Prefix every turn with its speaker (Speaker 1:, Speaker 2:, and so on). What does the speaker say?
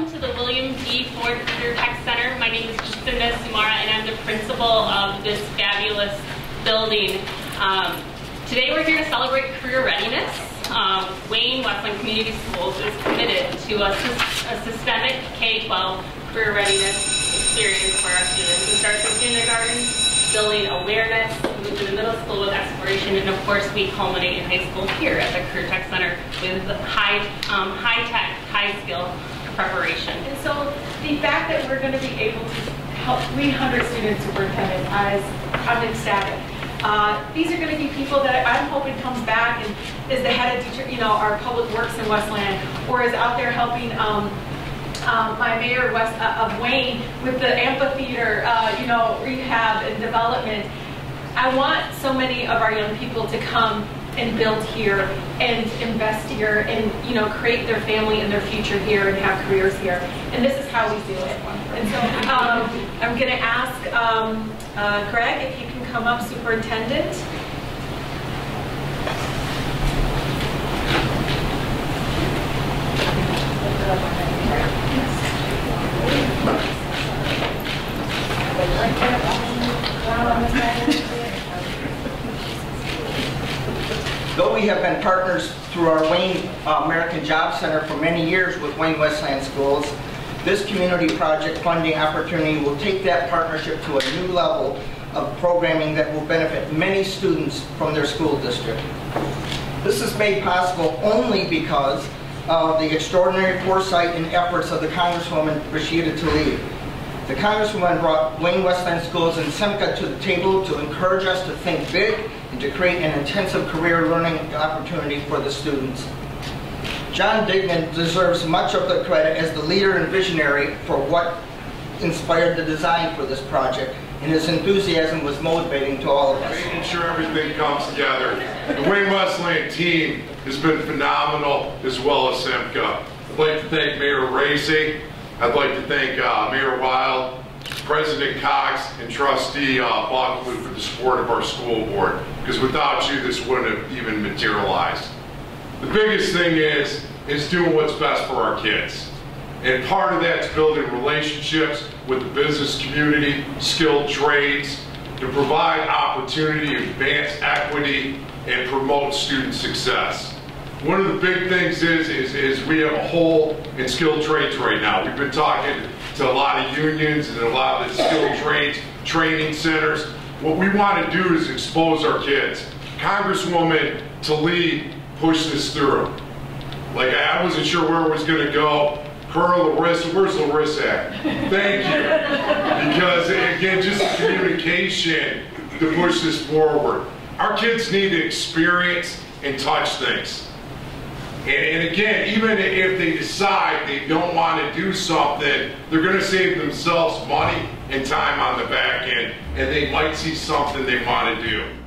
Speaker 1: welcome to the William D. Ford Career Tech Center. My name is Jacinda Sumara, and I'm the principal of this fabulous building. Um, today we're here to celebrate career readiness. Um, Wayne Westland Community Schools is committed to a, a systemic K-12 career readiness experience for our students. It starts in kindergarten, building awareness, moves into middle school with exploration, and of course we culminate in high school here at the Career Tech Center with high, um, high tech, high skill preparation.
Speaker 2: And so the fact that we're going to be able to help 300 students superintendent, is, I'm ecstatic. Uh, these are going to be people that I'm hoping comes back and is the head of teacher, you know, our public works in Westland, or is out there helping um, um, my mayor West, uh, of Wayne with the amphitheater, uh, you know, rehab and development. I want so many of our young people to come and build here and invest here and you know create their family and their future here and have careers here. And this is how we do it. And so um, I'm going to ask um, uh, Greg if you can come up, superintendent.
Speaker 3: Though we have been partners through our Wayne uh, American Job Center for many years with Wayne Westland Schools, this community project funding opportunity will take that partnership to a new level of programming that will benefit many students from their school district. This is made possible only because of the extraordinary foresight and efforts of the Congresswoman Rashida Tlaib. The Congresswoman brought Wayne Westland Schools and SEMCA to the table to encourage us to think big and to create an intensive career learning opportunity for the students. John Dignan deserves much of the credit as the leader and visionary for what inspired the design for this project, and his enthusiasm was motivating to all of us.
Speaker 4: Making sure everything comes together. The Wayne Westland team has been phenomenal, as well as SEMCA. I'd like to thank Mayor Rhaesa. I'd like to thank uh, Mayor Wild, President Cox, and Trustee uh, for the support of our school board, because without you, this wouldn't have even materialized. The biggest thing is, is doing what's best for our kids. And part of that's building relationships with the business community, skilled trades, to provide opportunity, advance equity, and promote student success. One of the big things is, is, we have a hole in skilled trades right now. We've been talking to a lot of unions and a lot of the skilled trades training centers. What we want to do is expose our kids. Congresswoman Tlaib pushed this through. Like I wasn't sure where it was going to go. Her, Larissa, where's Larissa at? Thank you. Because again, just communication to push this forward. Our kids need to experience and touch things. And, and, again, even if they decide they don't want to do something, they're going to save themselves money and time on the back end, and they might see something they want to do.